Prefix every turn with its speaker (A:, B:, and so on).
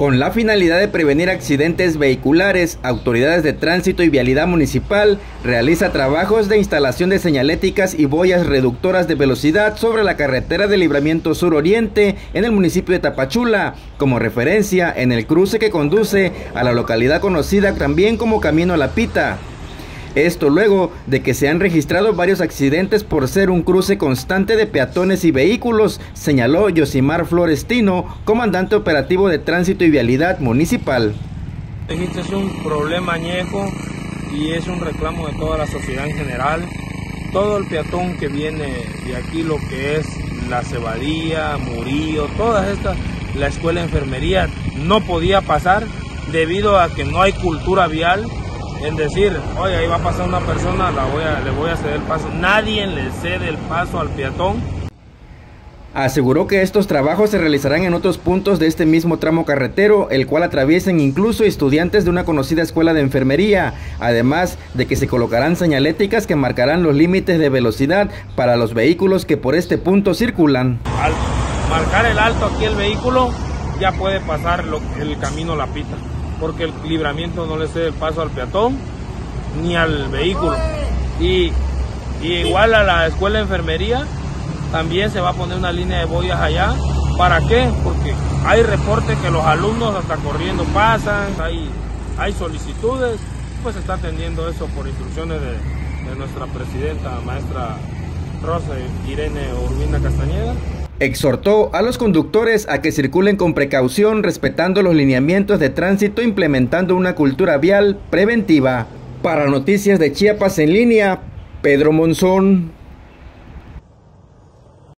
A: Con la finalidad de prevenir accidentes vehiculares, autoridades de tránsito y vialidad municipal realiza trabajos de instalación de señaléticas y boyas reductoras de velocidad sobre la carretera de libramiento sur-oriente en el municipio de Tapachula, como referencia en el cruce que conduce a la localidad conocida también como Camino a la Pita. Esto luego de que se han registrado varios accidentes por ser un cruce constante de peatones y vehículos, señaló Yosimar Florestino, comandante operativo de tránsito y vialidad municipal.
B: Este es un problema añejo y es un reclamo de toda la sociedad en general. Todo el peatón que viene de aquí, lo que es la cebadía, Murillo, todas estas, la escuela de enfermería, no podía pasar debido a que no hay cultura vial en decir, oye, ahí va a pasar una persona, la voy a, le voy a ceder el paso. Nadie le cede el paso al peatón.
A: Aseguró que estos trabajos se realizarán en otros puntos de este mismo tramo carretero, el cual atraviesen incluso estudiantes de una conocida escuela de enfermería, además de que se colocarán señaléticas que marcarán los límites de velocidad para los vehículos que por este punto circulan.
B: Al marcar el alto aquí el vehículo, ya puede pasar el camino La Pita porque el libramiento no le cede el paso al peatón ni al vehículo. Y, igual a la escuela de enfermería también se va a poner una línea de boyas allá. ¿Para qué? Porque hay reportes que los alumnos hasta corriendo pasan, hay, solicitudes, pues se está atendiendo eso por instrucciones de, de nuestra presidenta, maestra Rosa Irene Urbina Castañeda.
A: Exhortó a los conductores a que circulen con precaución respetando los lineamientos de tránsito implementando una cultura vial preventiva. Para Noticias de Chiapas en línea, Pedro Monzón.